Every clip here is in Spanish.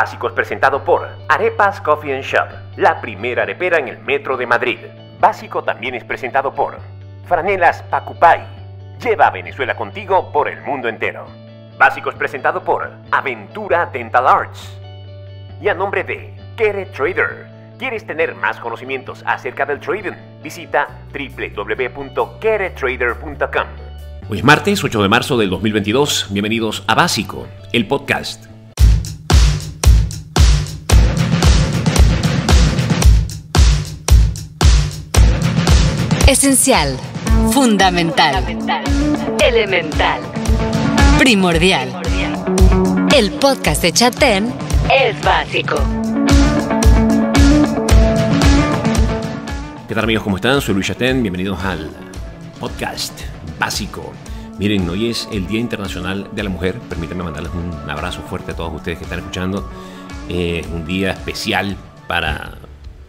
Básicos presentado por Arepas Coffee and Shop, la primera arepera en el metro de Madrid. Básico también es presentado por Franelas Pacupay. Lleva a Venezuela contigo por el mundo entero. Básicos presentado por Aventura Dental Arts. Y a nombre de Kere Trader. ¿Quieres tener más conocimientos acerca del trading? Visita www.keretrader.com. Hoy es martes 8 de marzo del 2022. Bienvenidos a Básico, el podcast. Esencial. Fundamental. Elemental. Primordial. El podcast de Chatén es básico. ¿Qué tal amigos? ¿Cómo están? Soy Luis Chatén. Bienvenidos al podcast básico. Miren, hoy es el Día Internacional de la Mujer. Permítanme mandarles un abrazo fuerte a todos ustedes que están escuchando. Es un día especial para,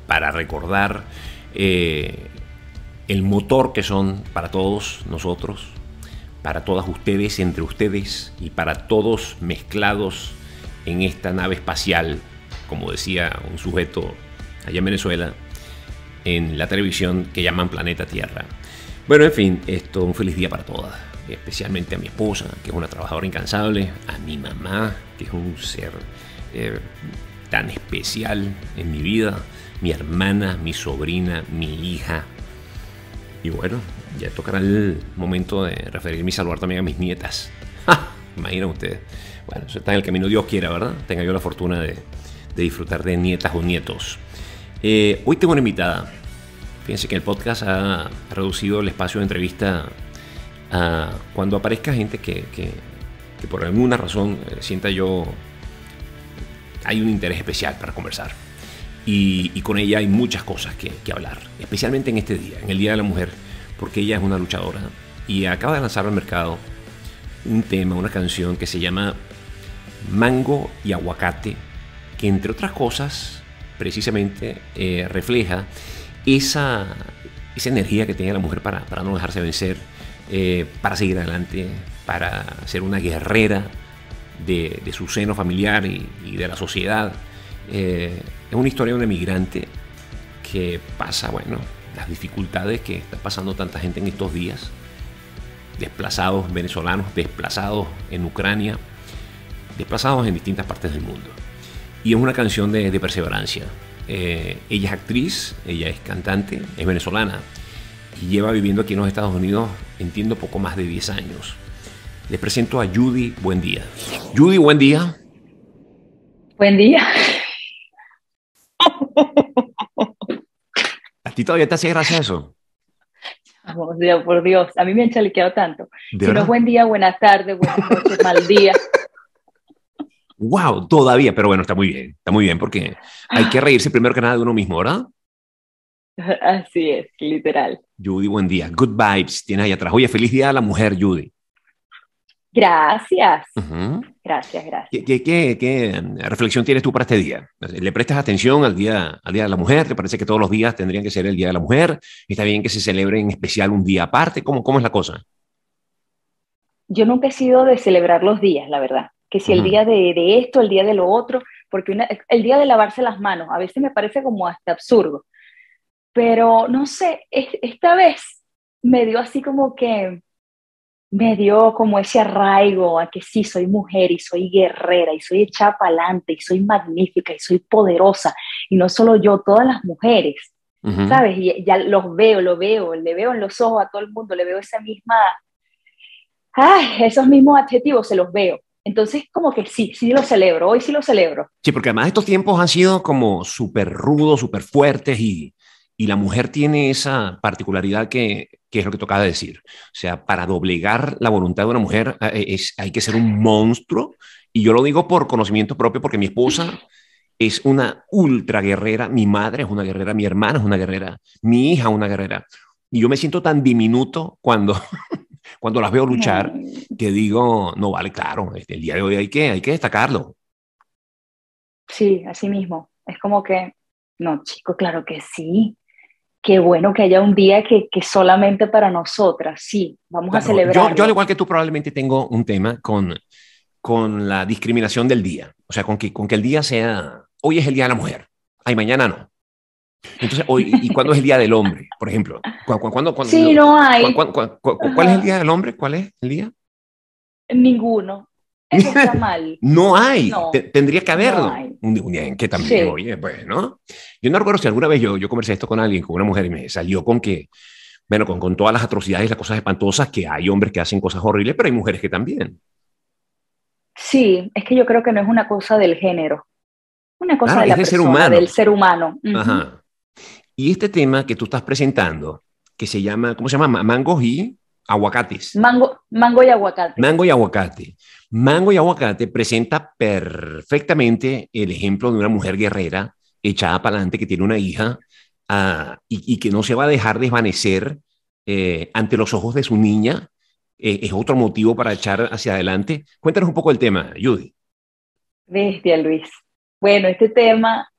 para recordar eh, el motor que son para todos nosotros, para todas ustedes, entre ustedes y para todos mezclados en esta nave espacial, como decía un sujeto allá en Venezuela, en la televisión que llaman Planeta Tierra. Bueno, en fin, esto un feliz día para todas, especialmente a mi esposa, que es una trabajadora incansable, a mi mamá, que es un ser eh, tan especial en mi vida, mi hermana, mi sobrina, mi hija, y bueno, ya tocará el momento de referirme y saludar también a mis nietas. Imaginen ustedes. Bueno, eso está en el camino Dios quiera, ¿verdad? Tenga yo la fortuna de, disfrutar de nietas o nietos. Eh, hoy tengo una invitada. Fíjense que el podcast ha reducido el espacio de entrevista a cuando aparezca gente que, por alguna razón eh, sienta yo hay un interés especial para conversar y, con ella hay muchas cosas que, hablar, especialmente en este día, en el Día de la Mujer, porque ella es una luchadora y acaba de lanzar al mercado un tema, una canción que se llama Mango y Aguacate, que entre otras cosas precisamente eh, refleja esa, esa energía que tiene la mujer para, para no dejarse vencer, eh, para seguir adelante, para ser una guerrera de, su seno familiar y, y de la sociedad. Eh, es una historia de un emigrante que pasa, bueno, las dificultades que está pasando tanta gente en estos días. Desplazados venezolanos, desplazados en Ucrania, desplazados en distintas partes del mundo. Y es una canción de, perseverancia. Eh, ella es actriz, ella es cantante, es venezolana y lleva viviendo aquí en los Estados Unidos, entiendo, poco más de 10 años. Les presento a Judy Buen Día. Judy, buen día. Buen día. ¿A ti todavía te hace gracia eso? por Dios, a mí me han chaliqueado tanto. Si no, buen día, buenas tardes, buenas noches, mal día. Wow, todavía, pero bueno, está muy bien, está muy bien, porque hay que reírse primero que nada de uno mismo, ¿verdad? Así es, literal. Judy, buen día. Good vibes tienes ahí atrás. Oye, feliz día a la mujer, Judy. Gracias. Gracias, gracias. ¿Qué, reflexión tienes tú para este día? ¿Le prestas atención al día, al día de la Mujer? ¿Te parece que todos los días tendrían que ser el Día de la Mujer? ¿Está bien que se celebre en especial un día aparte? ¿Cómo, cómo es la cosa? Yo nunca he sido de celebrar los días, la verdad. Que si el día de, esto, el día de lo otro, porque el día de lavarse las manos, a veces me parece como hasta absurdo. Pero no sé, esta vez me dio así como que me dio como ese arraigo a que sí, soy mujer y soy guerrera y soy echada para adelante y soy magnífica y soy poderosa. Y no solo yo, todas las mujeres, ¿sabes? Y ya los veo, lo veo, le veo en los ojos a todo el mundo, le veo esa misma, ay, esos mismos adjetivos, se los veo. Entonces, como que sí, sí lo celebro, hoy sí lo celebro. Sí, porque además estos tiempos han sido como súper rudos, súper fuertes y, y la mujer tiene esa particularidad que, es lo que tocaba decir. O sea, para doblegar la voluntad de una mujer eh, es, hay que ser un monstruo. Y yo lo digo por conocimiento propio, porque mi esposa es una ultra guerrera, mi madre es una guerrera, mi hermana es una guerrera, mi hija una guerrera. Y yo me siento tan diminuto cuando, cuando las veo luchar que digo, no vale, claro, este, el día de hoy hay que, hay que destacarlo. Sí, así mismo. Es como que, no, chico, claro que sí qué bueno que haya un día que, que solamente para nosotras, sí, vamos a celebrar. Yo, yo, al igual que tú, probablemente tengo un tema con, con la discriminación del día. O sea, con que, con que el día sea, hoy es el Día de la Mujer, ay, mañana no. Entonces, hoy, ¿y cuándo es el Día del Hombre, por ejemplo? ¿Cuándo, sí, no hay. ¿Cuál es el Día del Hombre? ¿Cuál es el día? Ninguno. Eso está mal. no hay. tendría que haberlo. un, día en que también, oye, pues, ¿no? Yo no recuerdo si alguna vez yo, yo conversé esto con alguien, con una mujer, y me salió con que, bueno, con, con todas las atrocidades y las cosas espantosas, que hay hombres que hacen cosas horribles, pero hay mujeres que también. Sí, es que yo creo que no es una cosa del género, una cosa de la persona, ser humano. del ser humano. Ajá. Y este tema que tú estás presentando, que se llama, ¿cómo se llama? Mangos y aguacates. Mango, mango y aguacate. Mango y aguacate. Mango y aguacate presenta perfectamente el ejemplo de una mujer guerrera echada para adelante que tiene una hija ah, y, que no se va a dejar desvanecer eh, ante los ojos de su niña eh, es otro motivo para echar hacia adelante. Cuéntanos un poco el tema, Judy. Bestia, Luis. Bueno, este tema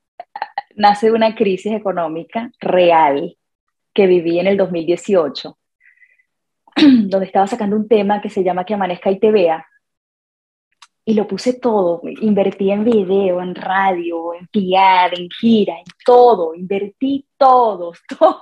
nace de una crisis económica real que viví en el 2018, donde estaba sacando un tema que se llama Que amanezca y te vea. Y lo puse todo, invertí en video, en radio, en PR, en gira, en todo, invertí todo, todo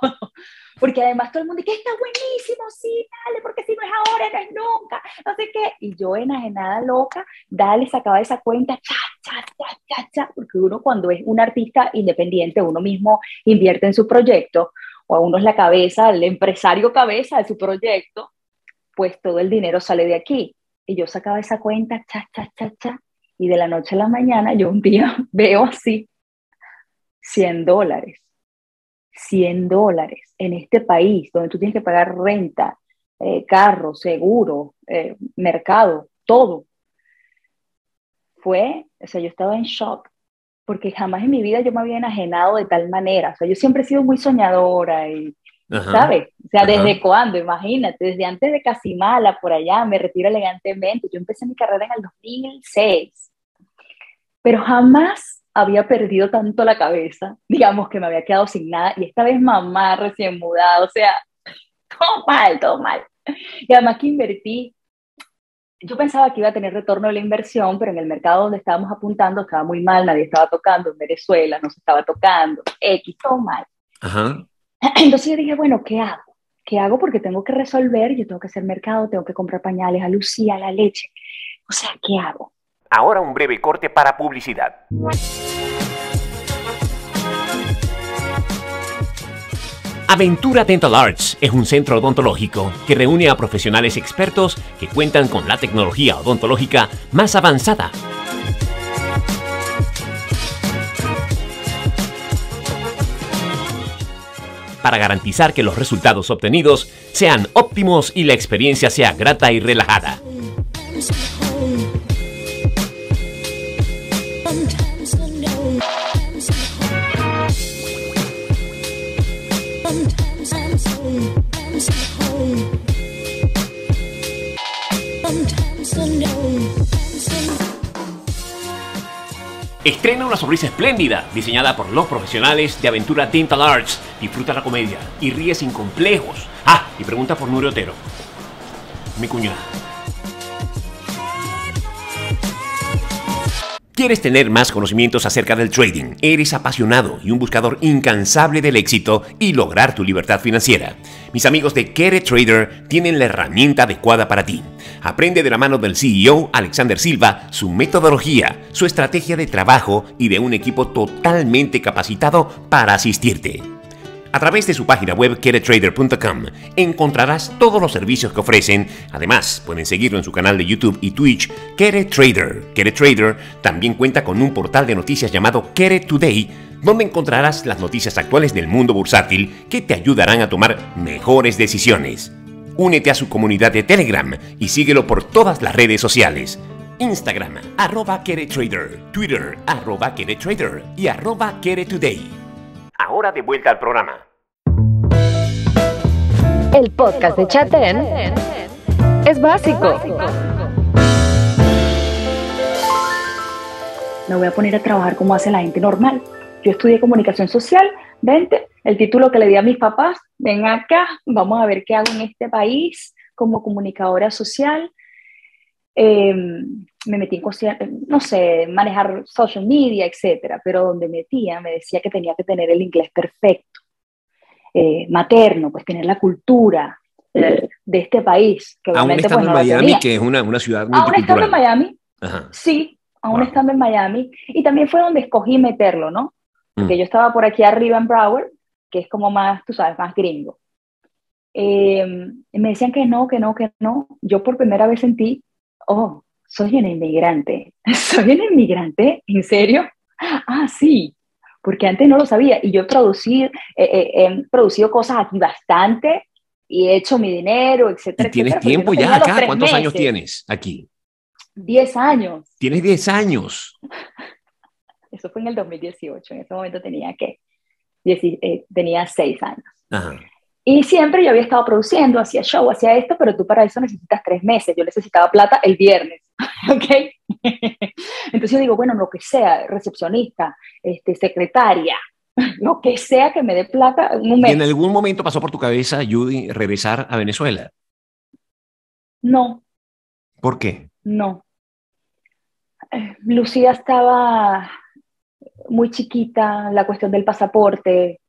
porque además todo el mundo dice, está buenísimo, sí, dale, porque si no es ahora, no es nunca, no sé qué. Y yo enajenada loca, dale, sacaba esa cuenta, cha, cha, cha, cha, cha, porque uno cuando es un artista independiente, uno mismo invierte en su proyecto, o a uno es la cabeza, el empresario cabeza de su proyecto, pues todo el dinero sale de aquí. Y yo sacaba esa cuenta, cha, cha, cha, cha, y de la noche a la mañana yo un día veo así 100 dólares 100 dólares en este país, donde tú tienes que pagar renta, eh, carro, seguro, eh, mercado, todo. Fue, o sea, yo estaba en shock, porque jamás en mi vida yo me había enajenado de tal manera. O sea, yo siempre he sido muy soñadora y, ¿sabes? O sea, ¿desde cuándo? Imagínate, desde antes de Casimala, por allá, me retiro elegantemente. Yo empecé mi carrera en el 2006, pero jamás había perdido tanto la cabeza, digamos que me había quedado sin nada, y esta vez mamá recién mudada, o sea, todo mal, todo mal. Y además que invertí, yo pensaba que iba a tener retorno de la inversión, pero en el mercado donde estábamos apuntando estaba muy mal, nadie estaba tocando, en Venezuela no se estaba tocando, X, todo mal. Entonces yo dije, bueno, ¿qué hago? ¿Qué hago? Porque tengo que resolver, yo tengo que hacer mercado, tengo que comprar pañales a Lucía, a la leche. O sea, ¿qué hago? Ahora un breve corte para publicidad. Aventura Dental Arts es un centro odontológico que reúne a profesionales expertos que cuentan con la tecnología odontológica más avanzada. Para garantizar que los resultados obtenidos sean óptimos y la experiencia sea grata y relajada. Estrena una sonrisa espléndida, diseñada por los profesionales de Aventura Dental Arts. Disfruta la comedia y ríe sin complejos. Ah, y pregunta por Nuri Otero. Mi cuñada. ¿Quieres tener más conocimientos acerca del trading? ¿Eres apasionado y un buscador incansable del éxito y lograr tu libertad financiera? Mis amigos de Kere Trader tienen la herramienta adecuada para ti. Aprende de la mano del CEO Alexander Silva su metodología, su estrategia de trabajo y de un equipo totalmente capacitado para asistirte. A través de su página web keretrader.com encontrarás todos los servicios que ofrecen. Además, pueden seguirlo en su canal de YouTube y Twitch, Kere Trader. Kere Trader también cuenta con un portal de noticias llamado Kere Today, donde encontrarás las noticias actuales del mundo bursátil que te ayudarán a tomar mejores decisiones. Únete a su comunidad de Telegram y síguelo por todas las redes sociales. Instagram, arroba Trader, Twitter, arroba Trader y arroba Today. Ahora de vuelta al programa. El podcast de Chaten es básico. Me voy a poner a trabajar como hace la gente normal. Yo estudié comunicación social, vente, el título que le di a mis papás, ven acá, vamos a ver qué hago en este país como comunicadora social. Em, me metí en no sé, manejar social media, etcétera, pero donde metía me decía que tenía que tener el inglés perfecto, eh, materno, pues tener la cultura eh, de este país. Que aún estando pues, en Miami, que es una, una ciudad Aún estando en Miami, sí, aún estando en Miami, y también fue donde escogí meterlo, ¿no? Porque mm. yo estaba por aquí arriba en Broward, que es como más, tú sabes, más gringo. Eh, me decían que no, que no, que no. Yo por primera vez sentí, oh, soy una inmigrante. ¿Soy una inmigrante? ¿En serio? Ah, sí, porque antes no lo sabía. Y yo he producido, he producido cosas aquí bastante y he hecho mi dinero, etcétera. ¿Y tienes tiempo ya acá? ¿Cuántos años tienes aquí? Diez años. ¿Tienes diez años? Eso fue en el 2018. En ese momento tenía que, eh, tenía seis años. Ajá. Y siempre yo había estado produciendo, hacía show, hacía esto, pero tú para eso necesitas tres meses. Yo necesitaba plata el viernes, ¿ok? Entonces yo digo, bueno, lo que sea, recepcionista, este, secretaria, lo que sea que me dé plata un mes. ¿Y en algún momento pasó por tu cabeza, Judy, regresar a Venezuela? No. ¿Por qué? No. Eh, Lucía estaba muy chiquita, la cuestión del pasaporte,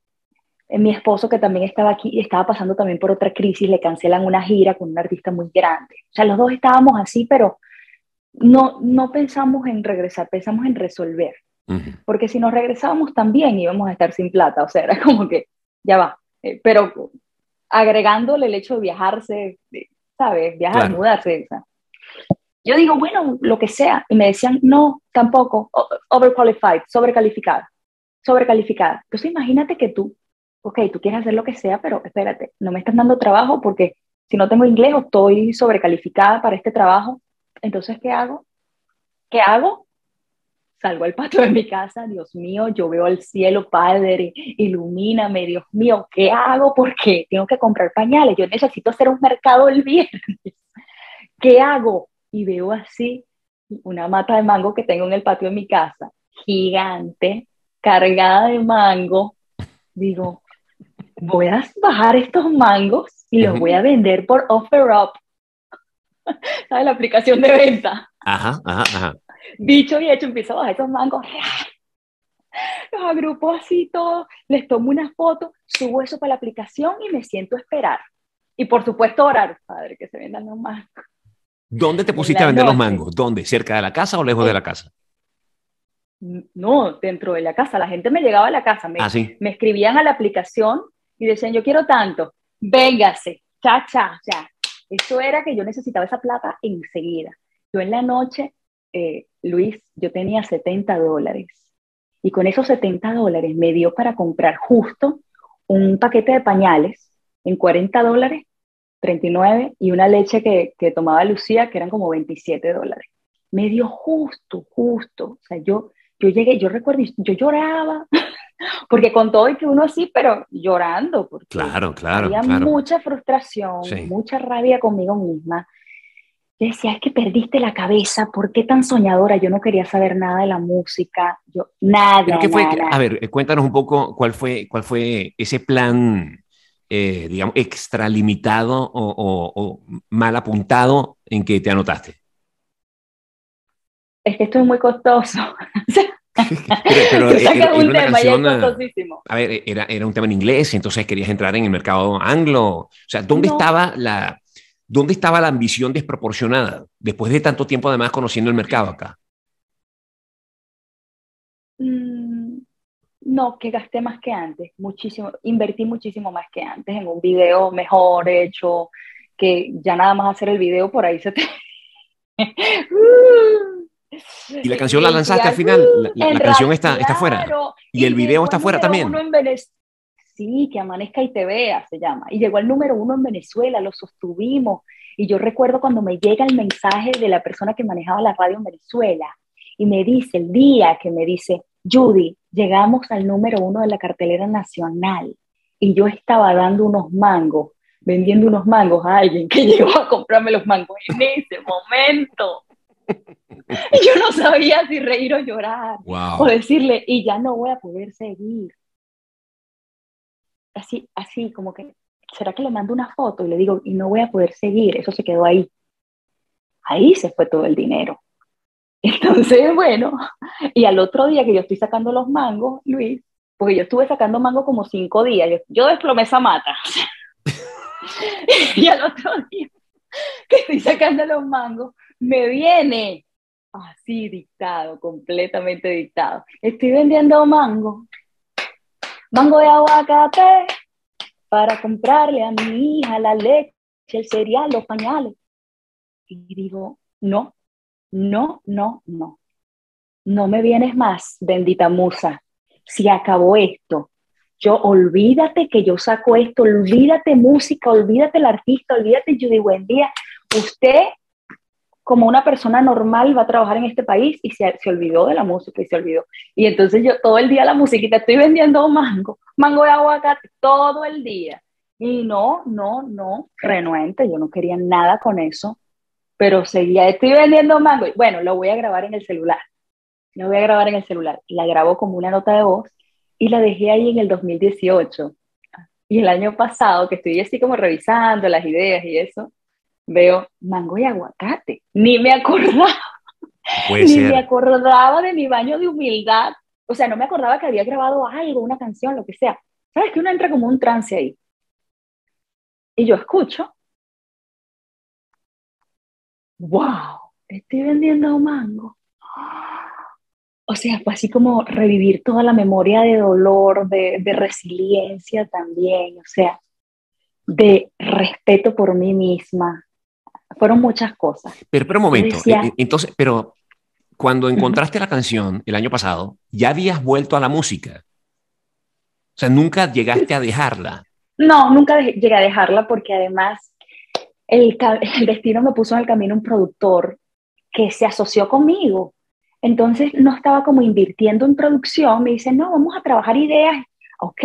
eh, mi esposo que también estaba aquí, estaba pasando también por otra crisis, le cancelan una gira con un artista muy grande. O sea, los dos estábamos así, pero no, no pensamos en regresar, pensamos en resolver. Porque si nos regresábamos también íbamos a estar sin plata, o sea, era como que ya va. Eh, pero agregándole el hecho de viajarse, ¿sabes? Viajar, mudarse. Yo digo, bueno, lo que sea. Y me decían, no, tampoco, overqualified, sobrecalificada, sobrecalificada. Entonces imagínate que tú ok, tú quieres hacer lo que sea, pero espérate, no me estás dando trabajo porque si no tengo inglés o estoy sobrecalificada para este trabajo, entonces, ¿qué hago? ¿Qué hago? Salgo al patio de mi casa, Dios mío, yo veo el cielo, Padre, ilumíname, Dios mío, ¿qué hago? Porque tengo que comprar pañales, yo necesito hacer un mercado el viernes. ¿Qué hago? Y veo así una mata de mango que tengo en el patio de mi casa, gigante, cargada de mango. Digo, voy a bajar estos mangos y los voy a vender por OfferUp. ¿Sabes? La aplicación de venta. Ajá, ajá, ajá. Dicho y hecho, empiezo a bajar estos mangos. Los agrupo así todos, les tomo una foto, subo eso para la aplicación y me siento a esperar. Y por supuesto orar, padre, que se vendan los mangos. ¿Dónde te pusiste a vender los mangos? ¿Dónde? ¿Cerca de la casa o lejos de la casa? No, dentro de la casa. La gente me llegaba a la casa, me, ah, me escribían a la aplicación y decían, yo quiero tanto, véngase, cha, cha, ya. Eso era que yo necesitaba esa plata enseguida. Yo en la noche, eh, Luis, yo tenía 70 dólares. Y con esos 70 dólares me dio para comprar justo un paquete de pañales en 40 dólares, 39, y una leche que, que tomaba Lucía, que eran como 27 dólares. Me dio justo, justo. O sea, yo, yo llegué, yo recuerdo, yo lloraba. porque con todo y que uno así, pero llorando, porque claro, claro, había mucha frustración, mucha rabia conmigo misma. Yo decía, es que perdiste la cabeza, ¿por qué tan soñadora? Yo no quería saber nada de la música, yo nada. fue, A ver, eh, cuéntanos un poco cuál fue, cuál fue ese plan, eh, digamos, extralimitado o, o mal apuntado en que te anotaste. Es que esto es muy costoso. pero, era, un tema canción, a ver, era, era, un tema en inglés, entonces querías entrar en el mercado anglo. O sea, ¿dónde, estaba la, ¿dónde estaba la ambición desproporcionada después de tanto tiempo además conociendo el mercado acá? Mm, no, que gasté más que antes, muchísimo, invertí muchísimo más que antes en un video mejor hecho, que ya nada más hacer el video por ahí se te... Y la canción la lanzaste al final, la, canción está, está fuera. Y, el video está fuera también. Sí, que amanezca y te vea, se llama. Y llegó el número uno en Venezuela, lo sostuvimos. Y yo recuerdo cuando me llega el mensaje de la persona que manejaba la radio en Venezuela y me dice, el día que me dice, Judy, llegamos al número uno de la cartelera nacional. Y yo estaba dando unos mangos, vendiendo unos mangos a alguien que llegó a comprarme los mangos en ese momento. Y yo no sabía si reír o llorar. O decirle, y ya no voy a poder seguir. Así, así como que, ¿será que le mando una foto? Y le digo, y no voy a poder seguir. Eso se quedó ahí. Ahí se fue todo el dinero. Entonces, bueno, y al otro día que yo estoy sacando los mangos, Luis, porque yo estuve sacando mango como cinco días, yo, yo desplomé esa mata. y al otro día que estoy sacando los mangos, me viene así dictado, completamente dictado. Estoy vendiendo mango, mango de aguacate, para comprarle a mi hija la leche, el cereal, los pañales. Y digo, no, no, no, no. No me vienes más, bendita musa. Si acabó esto, yo olvídate que yo saco esto, olvídate música, olvídate el artista, olvídate Judy Buendía. Usted, como una persona normal, va a trabajar en este país y se, se, olvidó de la música y se olvidó. Y entonces yo todo el día la musiquita, estoy vendiendo mango, mango de aguacate, todo el día. Y no, no, no, renuente, yo no quería nada con eso pero seguía, estoy vendiendo mango. Bueno, lo voy a grabar en el celular. Lo voy a grabar en el celular. La grabo como una nota de voz y la dejé ahí en el 2018. Y el año pasado, que estoy así como revisando las ideas y eso, veo mango y aguacate. Ni me acordaba. Ni me acordaba de mi baño de humildad. O sea, no me acordaba que había grabado algo, una canción, lo que sea. ¿Sabes que uno entra como un trance ahí? Y yo escucho wow, estoy vendiendo mango. O sea, fue así como revivir toda la memoria de dolor, de, resiliencia también, o sea, de respeto por mí misma. Fueron muchas cosas. Pero, pero un momento, eh, entonces, pero cuando encontraste la canción el año pasado, ya habías vuelto a la música. O sea, nunca llegaste a dejarla. No, nunca llegué a dejarla porque además el, destino me puso en el camino un productor que se asoció conmigo. Entonces no estaba como invirtiendo en producción, me dice, no, vamos a trabajar ideas. Ok,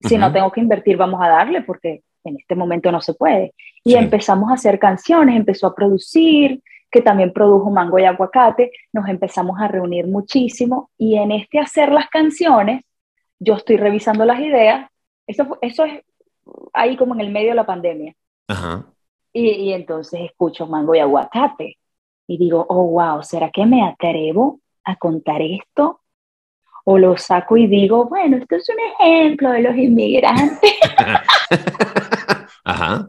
si no tengo que invertir, vamos a darle porque en este momento no se puede. Y empezamos a hacer canciones, empezó a producir, que también produjo Mango y Aguacate, nos empezamos a reunir muchísimo y en este hacer las canciones, yo estoy revisando las ideas, eso, eso es ahí como en el medio de la pandemia. Ajá. Y, entonces escucho mango y aguacate y digo, oh, wow, ¿será que me atrevo a contar esto? O lo saco y digo, bueno, esto es un ejemplo de los inmigrantes. Ajá.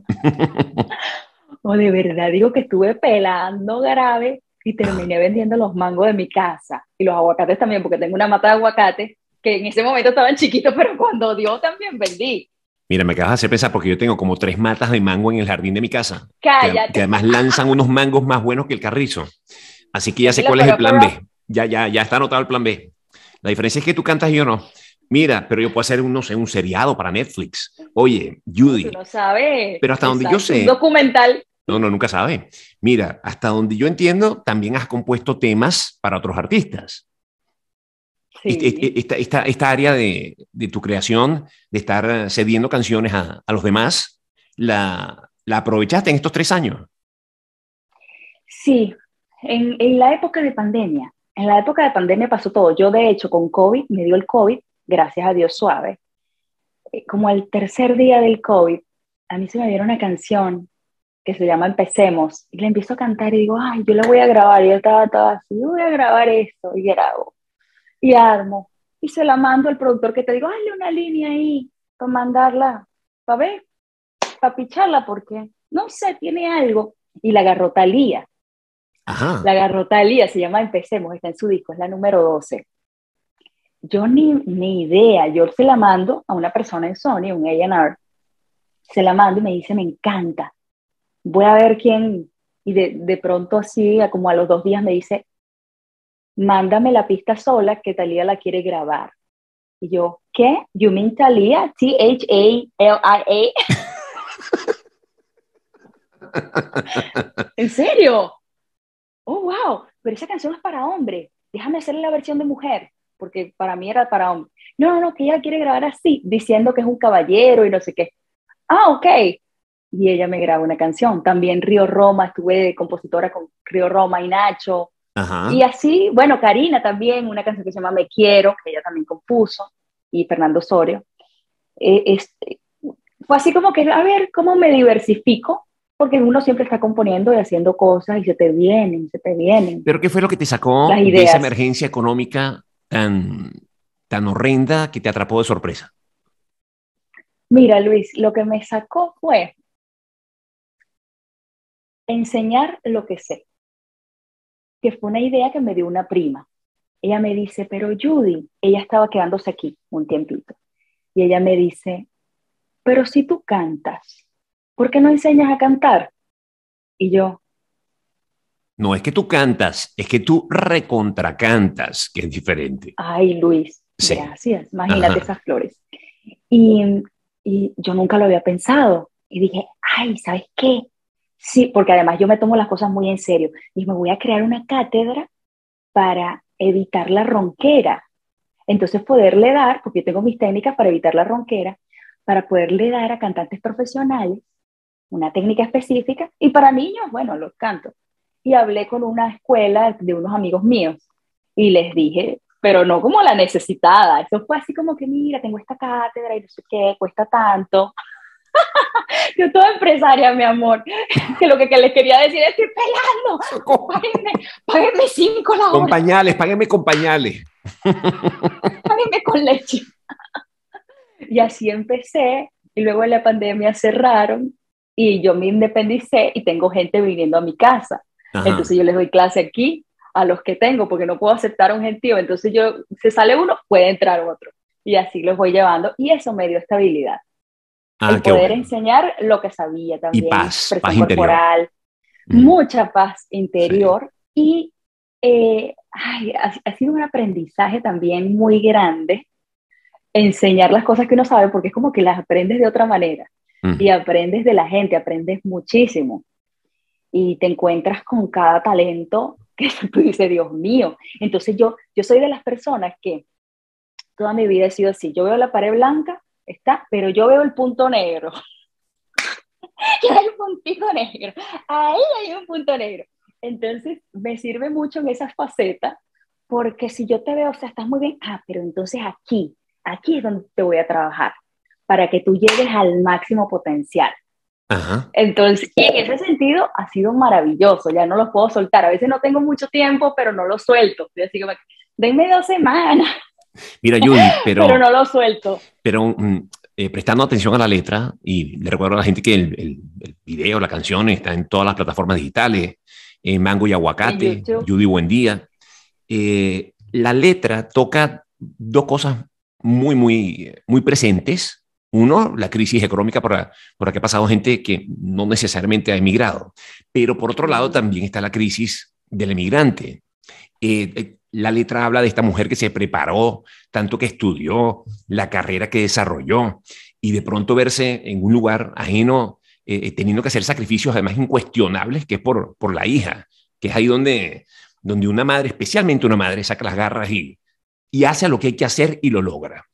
o de verdad digo que estuve pelando grave y terminé vendiendo los mangos de mi casa y los aguacates también, porque tengo una mata de aguacate que en ese momento estaban chiquitos, pero cuando dio también vendí. Mira, me acabas de hacer pensar porque yo tengo como tres matas de mango en el jardín de mi casa. Cállate. Que, además lanzan unos mangos más buenos que el carrizo. Así que ya sé cuál es el plan B. Ya, ya, ya está anotado el plan B. La diferencia es que tú cantas y yo no. Mira, pero yo puedo hacer un, no sé, un seriado para Netflix. Oye, Judy. No, sabes. Pero hasta donde yo sé. Un documental. No, no, nunca sabe. Mira, hasta donde yo entiendo, también has compuesto temas para otros artistas. Esta, esta, área de, de, tu creación, de estar cediendo canciones a, a los demás, la, la, aprovechaste en estos tres años? Sí, en, en, la época de pandemia. En la época de pandemia pasó todo. Yo, de hecho, con COVID, me dio el COVID, gracias a Dios suave. Eh, como el tercer día del COVID, a mí se me dieron una canción que se llama Empecemos, y le empiezo a cantar y digo, ay, yo la voy a grabar, y yo estaba toda así, voy a grabar esto, y grabo y armo. Y se la mando al productor que te digo, hazle una línea ahí para mandarla, para ver, para picharla, porque no sé, tiene algo. Y la agarró Talía. Ajá. La agarró Talía, se llama Empecemos, está en su disco, es la número 12. Yo ni, ni idea, yo se la mando a una persona en Sony, un A&R, se la mando y me dice, me encanta, voy a ver quién, y de, de pronto así, como a los dos días me dice, mándame la pista sola que Talía la quiere grabar. Y yo, ¿qué? You mean Talía? T-H-A-L-I-A. ¿En serio? Oh, wow, pero esa canción es para hombre. Déjame hacerle la versión de mujer, porque para mí era para hombre. No, no, no, que ella quiere grabar así, diciendo que es un caballero y no sé qué. Ah, ok. Y ella me graba una canción. También Río Roma, estuve de compositora con Río Roma y Nacho. Y así, bueno, Karina también, una canción que se llama Me Quiero, que ella también compuso, y Fernando Osorio. Eh, fue así como que, a ver, ¿cómo me diversifico? porque uno siempre está componiendo y haciendo cosas y se te vienen, se te vienen. ¿Pero qué fue lo que te sacó de esa emergencia económica tan, tan horrenda que te atrapó de sorpresa? Mira, Luis, lo que me sacó fue enseñar lo que sé, que fue una idea que me dio una prima. Ella me dice, pero Judy, ella estaba quedándose aquí un tiempito, y ella me dice, pero si tú cantas, ¿por qué no enseñas a cantar? Y yo. No es que tú cantas, es que tú recontracantas, que es diferente. Ay, Luis, gracias. Imagínate esas flores. Y, y yo nunca lo había pensado. Y dije, ay, ¿sabes qué? Sí, porque además yo me tomo las cosas muy en serio. Y me voy a crear una cátedra para evitar la ronquera. Entonces poderle dar, porque yo tengo mis técnicas para evitar la ronquera, para poderle dar a cantantes profesionales una técnica específica y para niños, bueno, los canto. Y hablé con una escuela de unos amigos míos y les dije, pero no como la necesitada, eso fue así como que, mira, tengo esta cátedra y no sé qué, cuesta tanto. Yo toda empresaria, mi amor, que lo que, les quería decir es, estoy pelando, páguenme, páguenme cinco la hora. Con pañales, páguenme con pañales. Páguenme con leche. Y así empecé, y luego en la pandemia cerraron, y yo me independicé y tengo gente viniendo a mi casa. Entonces yo les doy clase aquí a los que tengo, porque no puedo aceptar a un gentío. Entonces yo, se sale uno, puede entrar otro. Y así los voy llevando, y eso me dio estabilidad. Ah, el poder enseñar lo que sabía también. Y paz, paz corporal, mucha paz interior. Y eh, ha, sido un aprendizaje también muy grande enseñar las cosas que uno sabe, porque es como que las aprendes de otra manera. Y aprendes de la gente, aprendes muchísimo. Y te encuentras con cada talento que tú dices, Dios mío. Entonces yo, yo soy de las personas que toda mi vida he sido así. Yo veo la pared blanca está, pero yo veo el punto negro. yo hay un puntito negro. Ahí hay un punto negro. Entonces, me sirve mucho en esa faceta, porque si yo te veo, o sea, estás muy bien, ah, pero entonces aquí, aquí es donde te voy a trabajar, para que tú llegues al máximo potencial. Ajá. Entonces, en ese sentido ha sido maravilloso, ya no los puedo soltar. A veces no tengo mucho tiempo, pero no lo suelto. Así que, denme dos semanas. Mira, Judy, pero... pero no lo suelto. Pero mm, eh, prestando atención a la letra, y le recuerdo a la gente que el, el, video, la canción está en todas las plataformas digitales, en Mango y Aguacate, Judy Buen Día. Eh, la letra toca dos cosas muy, muy, muy presentes. Uno, la crisis económica por la, por la que ha pasado gente que no necesariamente ha emigrado, pero por otro lado también está la crisis del emigrante. Eh, la letra habla de esta mujer que se preparó, tanto que estudió, la carrera que desarrolló, y de pronto verse en un lugar ajeno, eh, eh, teniendo que hacer sacrificios además incuestionables, que es por, por la hija, que es ahí donde, donde una madre, especialmente una madre, saca las garras y, y hace lo que hay que hacer y lo logra.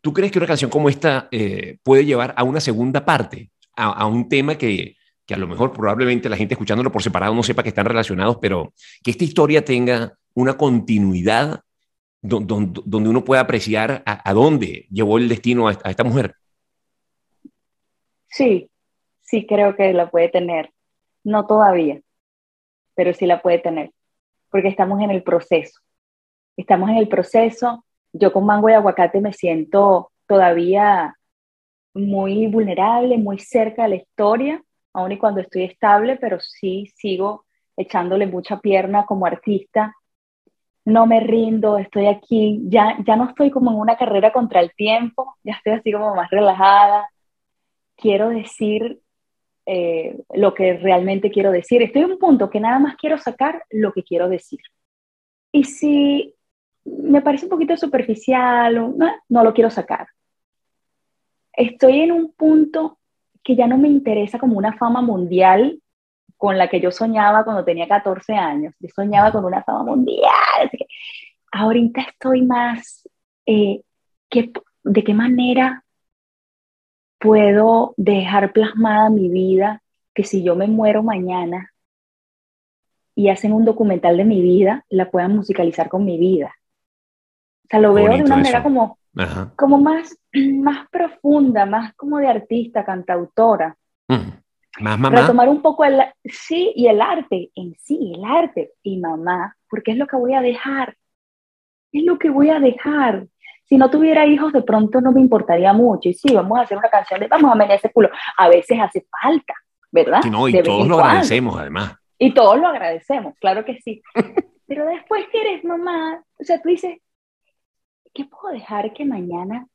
¿Tú crees que una canción como esta eh, puede llevar a una segunda parte, a, un tema que, que a lo mejor probablemente la gente escuchándolo por separado no sepa que están relacionados, pero que esta historia tenga una continuidad donde uno pueda apreciar a, dónde llevó el destino a, esta mujer. Sí, sí creo que la puede tener. No todavía, pero sí la puede tener, porque estamos en el proceso. Estamos en el proceso. Yo con mango y aguacate me siento todavía muy vulnerable, muy cerca de la historia, aun y cuando estoy estable, pero sí sigo echándole mucha pierna como artista no me rindo, estoy aquí, ya, ya no estoy como en una carrera contra el tiempo, ya estoy así como más relajada, quiero decir eh, lo que realmente quiero decir, estoy en un punto que nada más quiero sacar lo que quiero decir. Y si me parece un poquito superficial, no, no lo quiero sacar. Estoy en un punto que ya no me interesa como una fama mundial con la que yo soñaba cuando tenía 14 años. Yo soñaba con una fama mundial. Ahorita estoy más, eh, ¿de qué manera puedo dejar plasmada mi vida que si yo me muero mañana y hacen un documental de mi vida, la puedan musicalizar con mi vida? O sea, lo veo de una manera como, como más, más profunda, más como de artista, cantautora. Más mamá. Retomar un poco el, sí, y el arte en sí, el arte. Y mamá, porque es lo que voy a dejar. Es lo que voy a dejar. Si no tuviera hijos, de pronto no me importaría mucho. Y sí, vamos a hacer una canción de vamos a menear ese culo. A veces hace falta, ¿verdad? Sí, no, y De todos lo agradecemos, además. Y todos lo agradecemos, claro que sí. Pero después que eres mamá, o sea, tú dices, ¿qué puedo dejar que mañana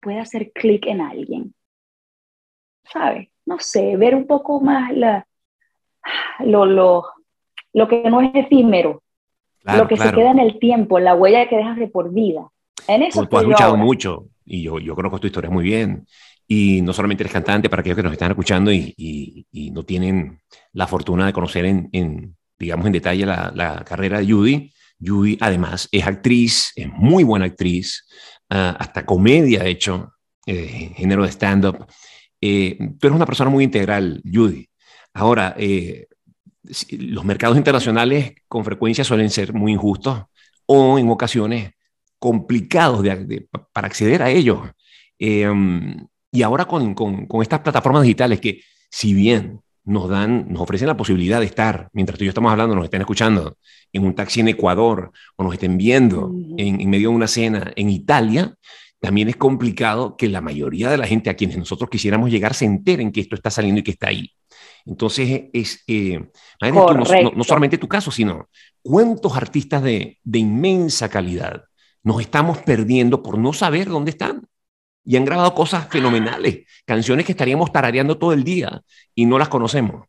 pueda hacer clic en alguien? ¿Sabes? No sé, ver un poco más la, lo, lo, lo que no es efímero, Claro, lo que claro. se queda en el tiempo, la huella que dejas de por vida. En eso Tú, tú has luchado ahora. mucho y yo, yo conozco tu historia muy bien. Y no solamente eres cantante, para aquellos que nos están escuchando y, y- y no tienen la fortuna de conocer en, en, digamos, en detalle la, la carrera de Judy. Judy, además, es actriz, es muy buena actriz, ah, hasta comedia, de hecho, eh, género de stand-up. Eh, tú eres una persona muy integral, Judy. Ahora, eh, los mercados internacionales con frecuencia suelen ser muy injustos o en ocasiones complicados de- de- para acceder a ellos. Eh, y ahora con, con- con estas plataformas digitales que, si bien nos dan, nos ofrecen la posibilidad de estar, mientras tú y yo estamos hablando, nos estén escuchando en un taxi en Ecuador o nos estén viendo en, en medio de una cena en Italia, también es complicado que la mayoría de la gente a quienes nosotros quisiéramos llegar se enteren que esto está saliendo y que está ahí. Entonces, es, eh, no solamente tu caso, sino cuántos artistas de, de inmensa calidad nos estamos perdiendo por no saber dónde están. Y han grabado cosas fenomenales, canciones que estaríamos tarareando todo el día y no las conocemos.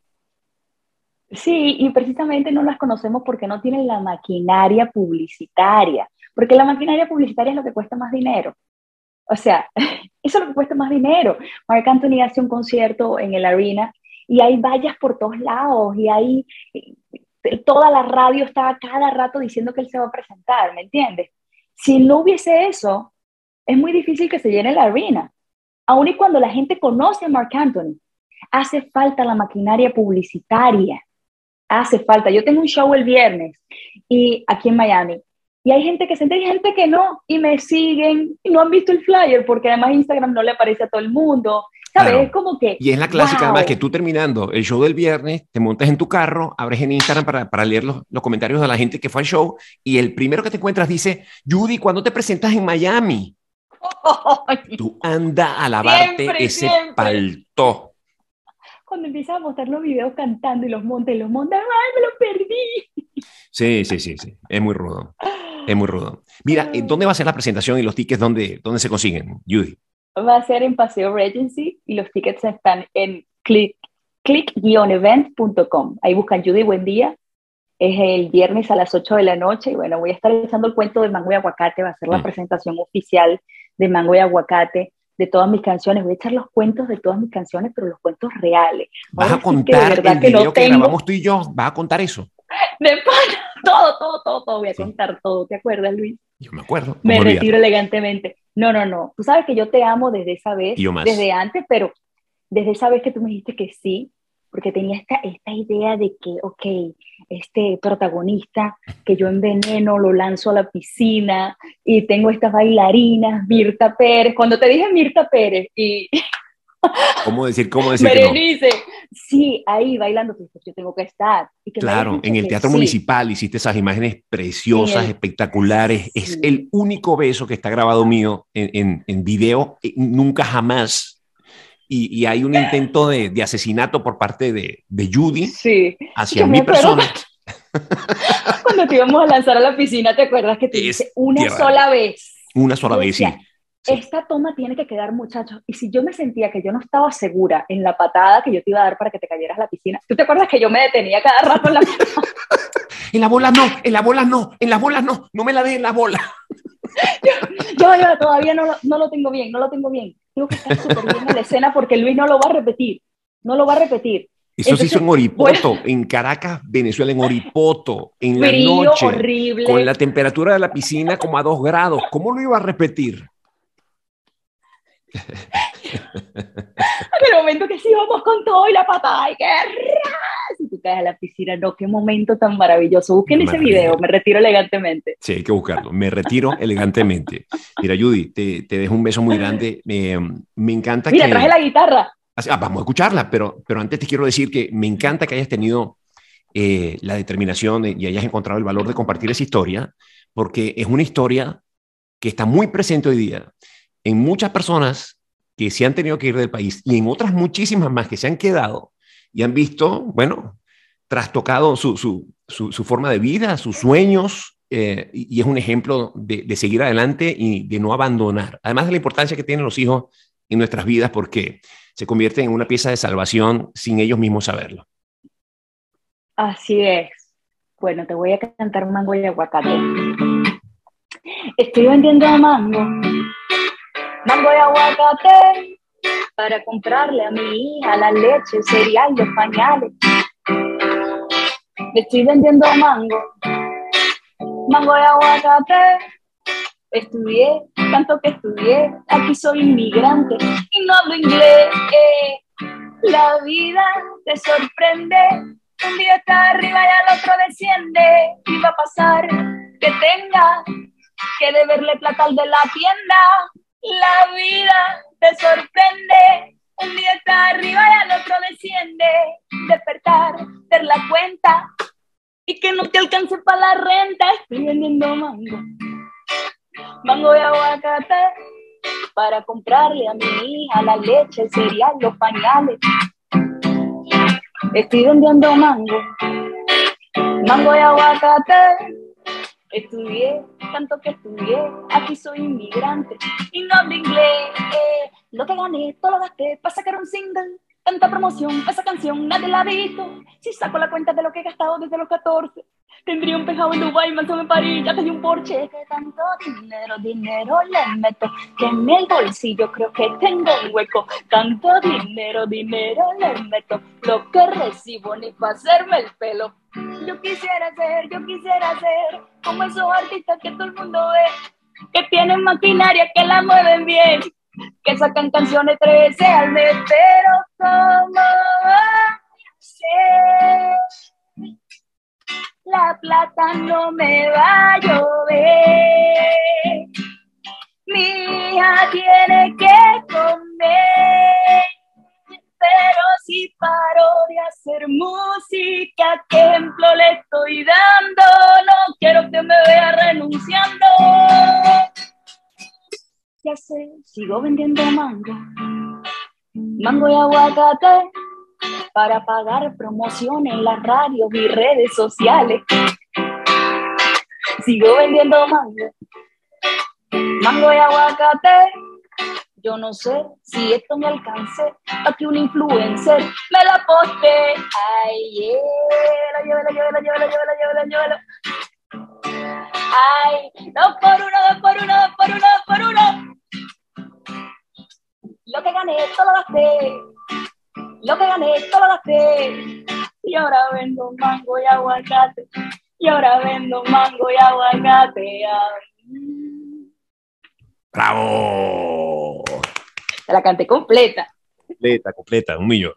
Sí, y precisamente no las conocemos porque no tienen la maquinaria publicitaria, porque la maquinaria publicitaria es lo que cuesta más dinero. O sea, eso es lo que cuesta más dinero. Marc Anthony hace un concierto en el arena y hay vallas por todos lados y hay toda la radio está cada rato diciendo que él se va a presentar, ¿me entiendes? Si no hubiese eso, es muy difícil que se llene la arena. Aun y cuando la gente conoce a Marc Anthony, hace falta la maquinaria publicitaria hace falta. Yo tengo un show el viernes y aquí en Miami y hay gente que se entera y gente que no y me siguen y no han visto el flyer porque además Instagram no le aparece a todo el mundo. ¿Sabes? Claro. Es como que... Y es la clásica, wow. además, que tú terminando el show del viernes, te montas en tu carro, abres en Instagram para, para leer los, los comentarios de la gente que fue al show y el primero que te encuentras dice, Judy, ¿cuándo te presentas en Miami? Tú anda a lavarte Siempre, ese siempre. paltó. Cuando empiezas a mostrar los videos cantando y los montes, los montes, ¡ay, me los perdí! Sí, sí, sí, sí. Es muy rudo. Es muy rudo. Mira, ¿eh, ¿dónde va a ser la presentación y los tickets? ¿Dónde, dónde se consiguen, Judy? Va a ser en Paseo Regency y los tickets están en click, click-event.com. Ahí buscan Judy Buen Día. Es el viernes a las 8 de la noche y bueno, voy a estar echando el cuento de Mango y Aguacate. Va a ser la Mm. presentación oficial de Mango y Aguacate de todas mis canciones. Voy a echar los cuentos de todas mis canciones, pero los cuentos reales. ¿Vas Ahora a sí que de contar el que no video que tengo- grabamos tú y yo? ¿Vas a contar eso? De pana, todo, todo, todo, todo. Voy a Sí. contar todo. ¿Te acuerdas, Luis? Yo me acuerdo. Me olvidé. retiro elegantemente. No, no, no. Tú sabes que yo te amo desde esa vez, yo más. desde antes, pero desde esa vez que tú me dijiste que sí, porque tenía esta, esta idea de que, ok, este protagonista que yo enveneno, lo lanzo a la piscina y tengo estas bailarinas, Mirta Pérez. Cuando te dije Mirta Pérez y ¿Cómo decir, cómo decir que no? Berenice, sí, ahí bailando, dices, yo tengo que estar. Y que Claro, en el Teatro sí. Municipal hiciste esas imágenes preciosas, el- espectaculares. Es Sí. el único beso que está grabado mío en, en, en video, eh, nunca jamás. Y, y hay un intento de, de asesinato por parte de, de Judy Sí. hacia mi persona. Cuando te íbamos a lanzar a la piscina, ¿te acuerdas que te Es- dije una sola vez? Una sola vez, sí. decía, Sí. Esta toma tiene que quedar, muchachos. Y si yo me sentía que yo no estaba segura en la patada que yo te iba a dar para que te cayeras a la piscina, ¿tú te acuerdas que yo me detenía cada rato en la En las bolas no, en las bolas no, en las bolas no, no me la des en las bolas. Yo, yo todavía no lo, no lo tengo bien, no lo tengo bien. Tengo que estar súper bien en la escena porque Luis no lo va a repetir. No lo va a repetir. Eso se hizo en Entonces, Oripoto, en Caracas, Venezuela, en Oripoto, en la noche, horrible. con la temperatura de la piscina como a dos grados. ¿Cómo lo iba a repetir? En el momento que sí vamos con todo y la patada y que y tú caes a la piscina. No, qué momento tan maravilloso. Busquen ese video, me retiro elegantemente. Sí, hay que buscarlo. Me retiro elegantemente. Mira, Judy, te, te dejo un beso muy grande. Eh, me encanta Mira, que... traje la guitarra. Ah, vamos a escucharla, pero, pero antes te quiero decir que me encanta que hayas tenido eh, la determinación y hayas encontrado el valor de compartir esa historia, porque es una historia que está muy presente hoy día en muchas personas que se han tenido que ir del país y en otras muchísimas más que se han quedado y han visto, bueno, trastocado su, su, su, forma de vida, sus sueños, eh, y es un ejemplo de, de, seguir adelante y de no abandonar. Además de la importancia que tienen los hijos en nuestras vidas, porque se convierten en una pieza de salvación sin ellos mismos saberlo. Así es. Bueno, te voy a cantar mango y aguacate. Estoy vendiendo mango, mango y aguacate para comprarle a mi hija la leche, cereal, los pañales. Estoy vendiendo mango, mango y aguacate. Estudié, tanto que estudié, aquí soy inmigrante y no hablo inglés. La vida te sorprende, un día está arriba y al otro desciende. Y va a pasar que tenga que deberle plata al de la tienda. La vida te sorprende, un día está arriba y al otro desciende. Despertar, ver la cuenta y que no te alcance para la renta. Estoy vendiendo mango, mango y aguacate para comprarle a mi hija la leche, el cereal, los pañales. Estoy vendiendo mango, mango y aguacate. Estudié, tanto que estudié, aquí soy inmigrante y no hablo inglés. Lo que gané, todo lo gasté para sacar un single. Tanta promoción, esa canción nadie la ha visto. Si saco la cuenta de lo que he gastado desde los 14, tendría un pejado en Dubai, mansión en París, ya tenía un Porsche. Que tanto dinero, dinero le meto, que en el bolsillo creo que tengo un hueco. Tanto dinero, dinero le meto, lo que recibo ni para hacerme el pelo. Yo quisiera ser, yo quisiera ser como esos artistas que todo el mundo ve, que tienen maquinaria que la mueven bien que sacan canciones 13 al mes, pero ¿cómo sé? La plata no me va a llover. Mi hija tiene que comer. Pero si paro de hacer música, ¿qué ejemplo le estoy dando? No quiero que me vea renunciando ya sé, sigo vendiendo mango, mango y aguacate para pagar promociones en las radios y redes sociales. Sigo vendiendo mango, mango y aguacate. Yo no sé si esto me alcance para que un influencer me la poste. Ay, yeah, llévela, llévela, llévela, llévela, llévela, llévela. Ay, dos por uno, dos por uno, dos por uno, dos por uno. Lo que gané, todo lo gasté. Lo que gané, todo lo gasté. Y ahora vendo mango y aguacate. Y ahora vendo mango y aguacate. ¡Bravo! Te la canté completa. Completa, completa, un millón.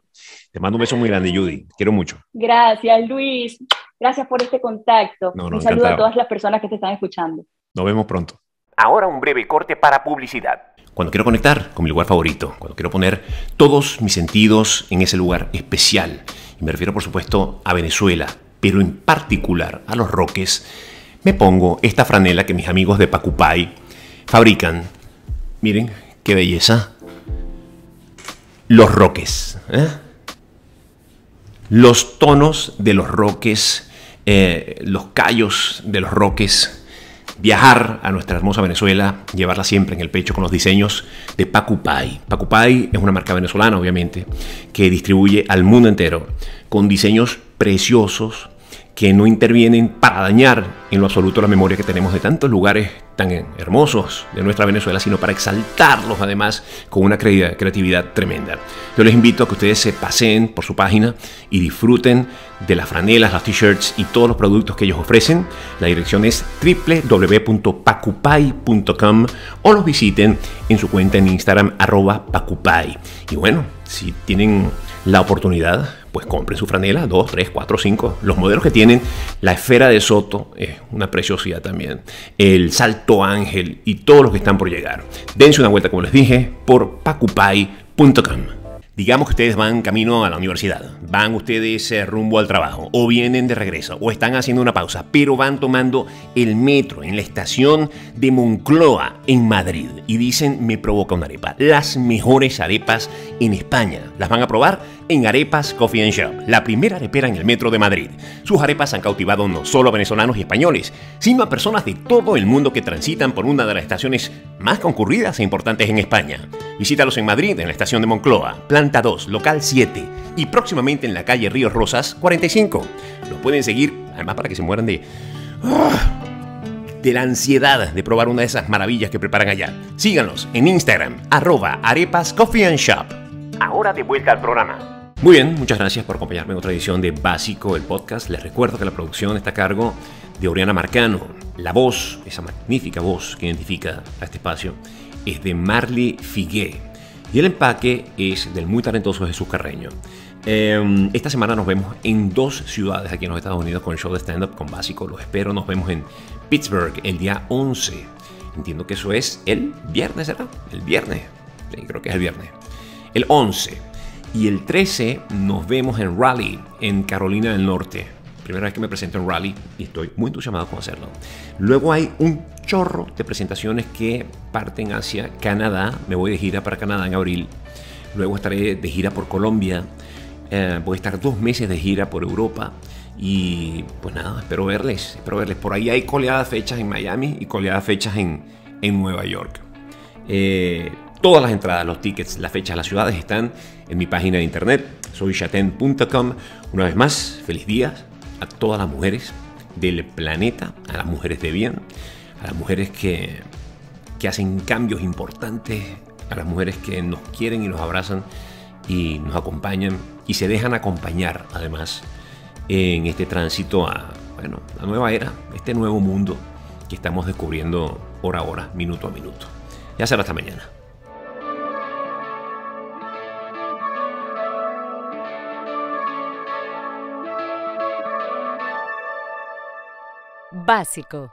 Te mando un beso muy grande, Judy. quiero mucho. Gracias, Luis. Gracias por este contacto. un saludo a todas las personas que te están escuchando. Nos vemos pronto. Ahora un breve corte para publicidad. Cuando quiero conectar con mi lugar favorito, cuando quiero poner todos mis sentidos en ese lugar especial, y me refiero por supuesto a Venezuela, pero en particular a los Roques, me pongo esta franela que mis amigos de Pacupay fabrican. Miren qué belleza. Los Roques. ¿eh? Los tonos de los Roques, eh, los callos de los Roques viajar a nuestra hermosa Venezuela, llevarla siempre en el pecho con los diseños de Pacupay. Pacupay es una marca venezolana, obviamente, que distribuye al mundo entero con diseños preciosos que no intervienen para dañar en lo absoluto la memoria que tenemos de tantos lugares tan hermosos de nuestra Venezuela, sino para exaltarlos además con una creatividad tremenda. Yo les invito a que ustedes se paseen por su página y disfruten de las franelas, las t-shirts y todos los productos que ellos ofrecen. La dirección es www.pacupay.com o los visiten en su cuenta en Instagram arroba pacupay. Y bueno, si tienen la oportunidad, pues compren su franela, 2, 3, 4, 5. Los modelos que tienen, la esfera de Soto es una preciosidad también. El Salto Ángel y todos los que están por llegar. Dense una vuelta, como les dije, por pacupay.com. Digamos que ustedes van camino a la universidad, van ustedes eh, rumbo al trabajo, o vienen de regreso, o están haciendo una pausa, pero van tomando el metro en la estación de Moncloa, en Madrid, y dicen, me provoca una arepa. Las mejores arepas en España. Las van a probar en Arepas Coffee and Shop, la primera arepera en el metro de Madrid. Sus arepas han cautivado no solo a venezolanos y españoles, sino a personas de todo el mundo que transitan por una de las estaciones más concurridas e importantes en España. Visítalos en Madrid, en la estación de Moncloa, planta 2, local 7, y próximamente en la calle Ríos Rosas 45. Los pueden seguir, además para que se mueran de... ¡ah! de la ansiedad de probar una de esas maravillas que preparan allá. Síganos en Instagram, arroba arepas shop. Ahora de vuelta al programa. Muy bien, muchas gracias por acompañarme en otra edición de Básico, el podcast. Les recuerdo que la producción está a cargo de Oriana Marcano. La voz, esa magnífica voz que identifica a este espacio, es de Marley Figué. Y el empaque es del muy talentoso Jesús Carreño. Eh, esta semana nos vemos en dos ciudades aquí en los Estados Unidos con el show de stand-up con Básico. Los espero. Nos vemos en Pittsburgh el día 11. Entiendo que eso es el viernes, ¿verdad? El viernes. Sí, creo que es el viernes. El 11. Y el 13 nos vemos en Raleigh, en Carolina del Norte. Primera vez que me presento en Raleigh y estoy muy entusiasmado con hacerlo. Luego hay un chorro de presentaciones que parten hacia Canadá. Me voy de gira para Canadá en abril. Luego estaré de gira por Colombia. Eh, voy a estar dos meses de gira por Europa. Y pues nada, espero verles. Espero verles. Por ahí hay coleadas fechas en Miami y coleadas fechas en, en Nueva York. Eh, Todas las entradas, los tickets, las fechas, las ciudades están en mi página de internet, soychaten.com. Una vez más, feliz día a todas las mujeres del planeta, a las mujeres de bien, a las mujeres que, que hacen cambios importantes, a las mujeres que nos quieren y nos abrazan y nos acompañan y se dejan acompañar además en este tránsito a bueno, la nueva era, este nuevo mundo que estamos descubriendo hora a hora, minuto a minuto. Ya será hasta mañana. Básico